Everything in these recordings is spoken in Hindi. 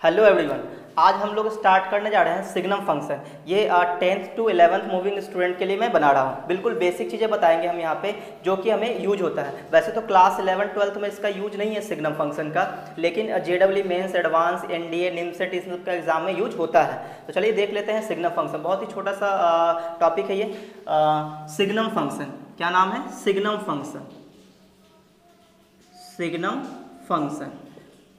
हेलो एवरीवन आज हम लोग स्टार्ट करने जा रहे हैं सिग्नम फ़ंक्शन ये tenth to eleventh moving student के लिए मैं बना रहा हूँ। बिल्कुल बेसिक चीज़ें बताएँगे हम यहाँ पे, जो कि हमें यूज़ होता है। वैसे तो क्लास इलेवन ट्वेल्थ में इसका यूज़ नहीं है सिग्नम फ़ंक्शन का, लेकिन J W mains advance N D A NIMCET इस का एग्ज़ाम में यूज़ होता है। तो चलिए देख लेते हैं सिग्नम फ़ंक्शन बहुत ही छोटा सा टॉपिक है ये। सिग्नम फ़ंक्शन क्या नाम है? सिग्नम फ़ंक्शन सिग्नम फ़ंक्शन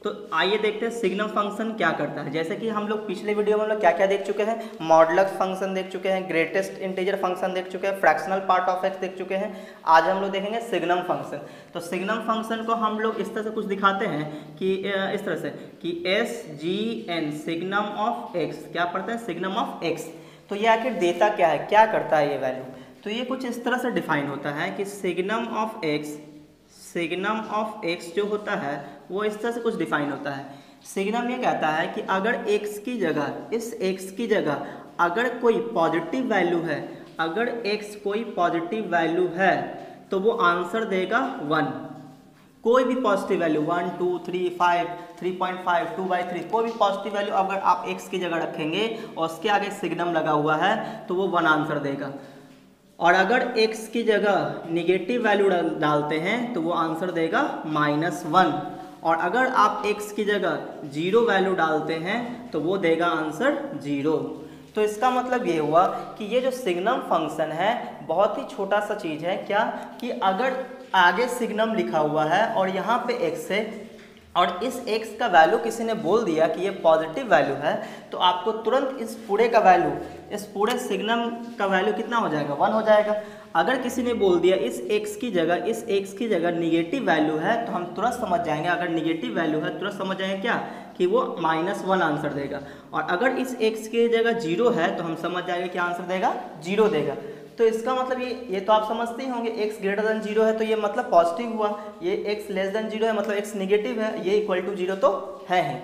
तो आइए देखते हैं सिग्नम फ़ंक्शन क्या करता है। जैसे कि हम लोग पिछले वीडियो में हम लोग क्या क्या देख चुके हैं? मॉडलक्स फ़ंक्शन देख चुके हैं ग्रेटेस्ट इंटीजर फ़ंक्शन देख चुके हैं फ्रैक्शनल पार्ट ऑफ़ एक्स देख चुके हैं। आज हम लोग देखेंगे सिग्नम फ़ंक्शन तो सिग्नम फ़ंक्शन को हम लोग इस तरह से कुछ दिखाते हैं कि इस तरह से कि S G N signum of x क्या पढ़ते हैं? सिग्नम ऑफ़ एक्स तो ये आखिर देता क्या है? क्या करता है ये वैल्यू तो ये कुछ इस तरह से डिफाइन होता है कि signum of x signum of x जो होता है वो इस तरह से कुछ डिफाइन होता है। सिग्नम ये कहता है कि अगर एक्स की जगह, इस एक्स की जगह अगर कोई पॉजिटिव वैल्यू है, अगर एक्स कोई पॉजिटिव वैल्यू है तो वो आंसर देगा वन कोई भी positive value one two three five three point five two by three कोई भी पॉजिटिव वैल्यू अगर आप एक्स की जगह रखेंगे और उसके आगे सिग्नम लगा हुआ है तो वो वन आंसर देगा। और अगर x की जगह निगेटिव वैल्यू डालते हैं तो वो आंसर देगा माइनस वन और अगर आप x की जगह ज़ीरो वैल्यू डालते हैं तो वो देगा आंसर ज़ीरो। तो इसका मतलब ये हुआ कि ये जो सिग्नम फ़ंक्शन है, बहुत ही छोटा सा चीज़ है। क्या? कि अगर आगे सिग्नम लिखा हुआ है और यहाँ पे x है और इस x का वैल्यू किसी ने बोल दिया कि ये पॉजिटिव वैल्यू है तो आपको तुरंत इस पूरे का वैल्यू इस पूरे सिग्नम का वैल्यू कितना हो जाएगा? वन हो जाएगा। अगर किसी ने बोल दिया इस x की जगह, इस x की जगह निगेटिव वैल्यू है तो हम तुरंत समझ जाएँगे, अगर निगेटिव वैल्यू है, तुरंत समझ जाएँगे क्या? कि वो माइनस वन आंसर देगा। और अगर इस x की जगह ज़ीरो है तो हम समझ जाएँगे क्या आंसर देगा? ज़ीरो देगा। तो इसका मतलब ये ये तो आप समझते ही होंगे, x ग्रेटर देन ज़ीरो है तो ये मतलब पॉजिटिव हुआ। ये x लेस देन ज़ीरो है मतलब x निगेटिव है, ये इक्वल टू ज़ीरो तो है ही।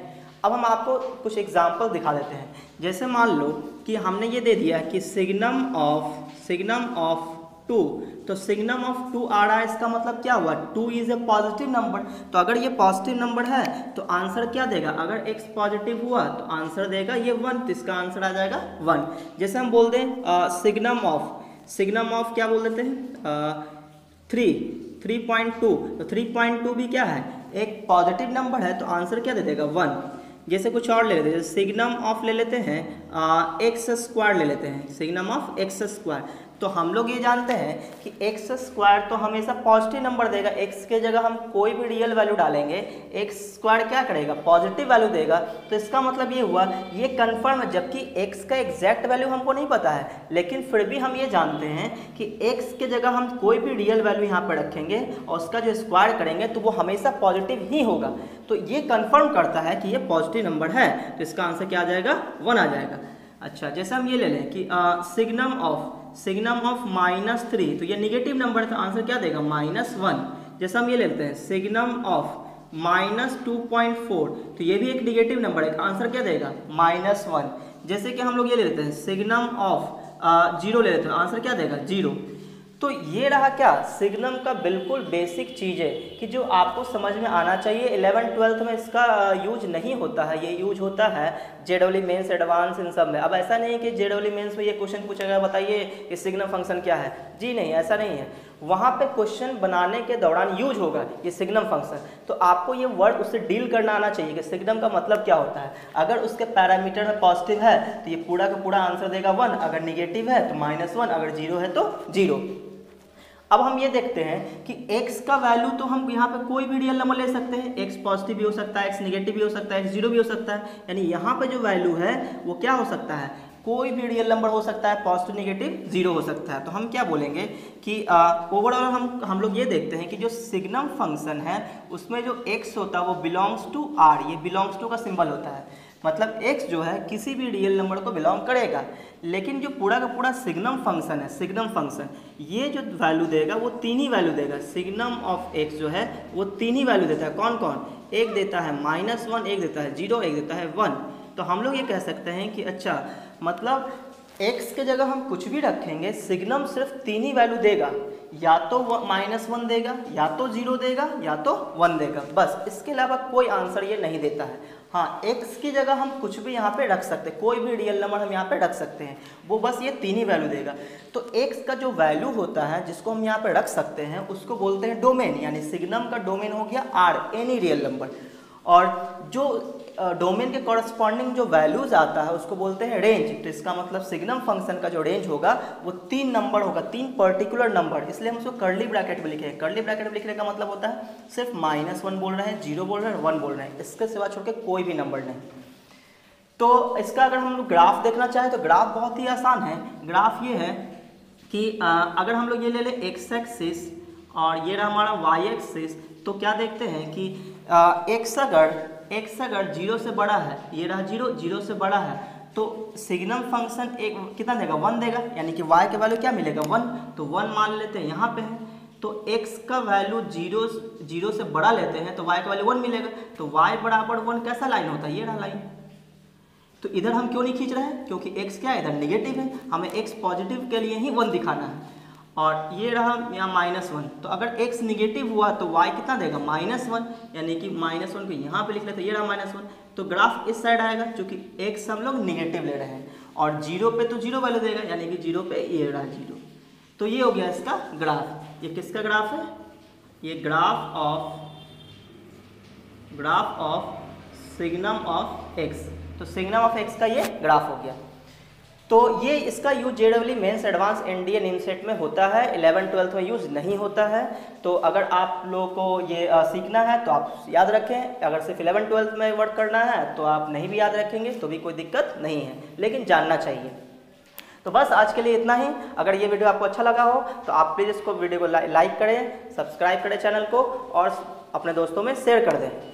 अब हम आपको कुछ एग्ज़ाम्पल दिखा देते हैं। जैसे मान लो कि हमने ये दे दिया कि signum of signum of two तो सिग्नम ऑफ़ टू आ रहा है, इसका मतलब क्या हुआ? Two is a positive number तो अगर ये पॉजिटिव नंबर है तो आंसर क्या देगा? अगर एक्स पॉजिटिव हुआ तो आंसर देगा ये वन तो इसका आंसर आ जाएगा वन जैसे हम बोल दें सिग्नम ऑफ़ सिग्नम ऑफ़ क्या बोल देते हैं? थ्री थ्री पॉइंट टू तो थ्री पॉइंट टू भी क्या है? एक पॉजिटिव नंबर है तो आंसर क्या दे देगा? वन जैसे कुछ और ले लेते हैं सिग्नम ऑफ़ ले लेते हैं एक्स स्क्वायर ले लेते हैं सिग्नम ऑफ़ एक्स स्क्वायर तो हम लोग ये जानते हैं कि एक्स स्क्वायर तो हमेशा पॉजिटिव नंबर देगा एक्स के जगह हम कोई भी रियल वैल्यू डालेंगे एक्स स्क्वायर क्या करेगा? पॉजिटिव वैल्यू देगा। तो इसका मतलब ये हुआ, ये कन्फर्म है, जबकि एक्स का एग्जैक्ट वैल्यू हमको नहीं पता है, लेकिन फिर भी हम ये जानते हैं कि एक्स के जगह हम कोई भी रियल वैल्यू यहाँ पर रखेंगे और उसका जो स्क्वायर करेंगे तो वो हमेशा पॉजिटिव ही होगा। तो ये कन्फर्म करता है कि ये पॉजिटिव नंबर है। तो इसका आंसर क्या आ जाएगा? वन आ जाएगा। अच्छा जैसे हम ये ले लें कि signum of signum of minus three तो ये निगेटिव नंबर था आंसर क्या देगा? माइनस वन जैसे हम ये लेते हैं signum of minus two point four तो ये भी एक निगेटिव नंबर है आंसर क्या देगा? माइनस वन जैसे कि हम लोग ये ले लेते हैं सिग्नम ऑफ़ ज़ीरो ले लेते हैं आंसर क्या देगा? ज़ीरो तो ये रहा क्या? सिग्नम का बिल्कुल बेसिक चीज़ है कि जो आपको समझ में आना चाहिए। इलेवन ट्वेल्थ में इसका यूज़ नहीं होता है। ये यूज़ होता है जेडब्ल्यू मेन्स एडवांस इन सब में। अब ऐसा नहीं है कि जेडब्ल्यू मेन्स में ये क्वेश्चन पूछेगा, बताइए कि सिग्नम फ़ंक्शन क्या है। जी नहीं, ऐसा नहीं है। वहाँ पे क्वेश्चन बनाने के दौरान यूज़ होगा ये सिग्नम फ़ंक्शन तो आपको ये वर्ड उससे डील करना आना चाहिए कि सिग्नम का मतलब क्या होता है। अगर उसके पैरामीटर में पॉजिटिव है तो ये पूरा का पूरा आंसर देगा वन अगर निगेटिव है तो माइनस वन अगर ज़ीरो है तो ज़ीरो अब हम ये देखते हैं कि x का वैल्यू तो हम यहाँ पे कोई भी रियल नंबर ले सकते हैं। x पॉजिटिव भी हो सकता है, x निगेटिव भी हो सकता है, x ज़ीरो भी हो सकता है। यानी यहाँ पे जो वैल्यू है, वो क्या हो सकता है? कोई भी रियल नंबर हो सकता है पॉजिटिव निगेटिव ज़ीरो हो सकता है। तो हम क्या बोलेंगे कि ओवरऑल हम हम लोग ये देखते हैं कि जो सिग्नम फ़ंक्शन है, उसमें जो x होता है, वो बिलोंग्स टू आर ये बिलोंग्स टू का सिंबल होता है। मतलब x जो है, किसी भी रियल नंबर को बिलोंग करेगा। लेकिन जो पूरा का पूरा सिग्नम फ़ंक्शन है सिग्नम फ़ंक्शन ये जो वैल्यू देगा, वो तीन ही वैल्यू देगा। सिग्नम ऑफ़ एक्स जो है, वो तीन ही वैल्यू देता है। कौन कौन? एक देता है माइनस वन एक देता है ज़ीरो एक देता है वन तो हम लोग ये कह सकते हैं कि अच्छा मतलब एक्स के जगह हम कुछ भी रखेंगे सिग्नम सिर्फ़ तीन ही वैल्यू देगा। या तो माइनस वन देगा, या तो ज़ीरो देगा, या तो वन देगा। बस, इसके अलावा कोई आंसर ये नहीं देता है। हाँ एक्स की जगह हम कुछ भी यहाँ पे रख सकते हैं। कोई भी रियल नंबर हम यहाँ पे रख सकते हैं। वो बस ये तीन ही वैल्यू देगा। तो एक्स का जो वैल्यू होता है, जिसको हम यहाँ पे रख सकते हैं, उसको बोलते हैं डोमेन यानी सिग्नम का डोमेन हो गया आर एनी रियल नंबर और जो डोमेन के कॉरस्पॉन्डिंग जो वैल्यूज़ आता है, उसको बोलते हैं रेंज तो इसका मतलब सिग्नम फ़ंक्शन का जो रेंज होगा, वो तीन नंबर होगा, तीन पर्टिकुलर नंबर इसलिए हम उसको कर्ली ब्रैकेट में लिखे हैं कर्ली ब्रैकेट में लिखने का मतलब होता है, सिर्फ़ माइनस वन बोल रहे हैं ज़ीरो बोल रहे हैं वन बोल रहे हैं. इसके सिवा छोड़ के कोई भी नंबर नहीं. तो इसका अगर हम लोग ग्राफ देखना चाहें तो ग्राफ बहुत ही आसान है. ग्राफ ये है कि अगर हम लोग ये ले लें एक्स एक्सिस और ये रहा हमारा वाई एक्सिस तो क्या देखते हैं कि एक्स अगर एक्स अगर ज़ीरो से बड़ा है, ये रहा ज़ीरो ज़ीरो से बड़ा है तो सिग्नल फ़ंक्शन एक, कितना देगा? वन देगा। यानी कि वाई का वैल्यू क्या मिलेगा? वन तो वन मान लेते हैं, यहाँ पे है। तो x का वैल्यू ज़ीरो ज़ीरो से बड़ा लेते हैं तो y का वैल्यू वन मिलेगा। तो y बराबर वन कैसा लाइन होता है? ये रहा लाइन तो इधर हम क्यों नहीं खींच रहे हैं? क्योंकि x क्या है? इधर निगेटिव है। हमें x पॉजिटिव के लिए ही वन दिखाना है। और ये रहा यहाँ माइनस वन तो अगर x निगेटिव हुआ तो y कितना देगा? माइनस वन यानी कि माइनस वन को यहाँ पे लिख लेते ये रहा माइनस वन तो ग्राफ इस साइड आएगा क्योंकि x हम लोग निगेटिव ले रहे हैं। और ज़ीरो पे तो ज़ीरो वैल्यू देगा, यानी कि ज़ीरो पे ये रहा ज़ीरो तो ये हो गया इसका ग्राफ ये किसका ग्राफ है? ये graph of graph of signum of x तो सिग्नम ऑफ़ एक्स का ये ग्राफ हो गया। तो ये इसका use J W mains advance Indian INSAT में होता है इलेवन ट्वेल्थ में यूज़ नहीं होता है। तो अगर आप लोगों को ये आ, सीखना है तो आप याद रखें अगर सिर्फ़ इलेवन ट्वेल्थ में वर्क करना है तो आप नहीं भी याद रखेंगे तो भी कोई दिक्कत नहीं है लेकिन जानना चाहिए। तो बस आज के लिए इतना ही। अगर ये वीडियो आपको अच्छा लगा हो तो आप प्लीज़ इसको वीडियो को लाइक करें सब्सक्राइब करें चैनल को और अपने दोस्तों में शेयर कर दें।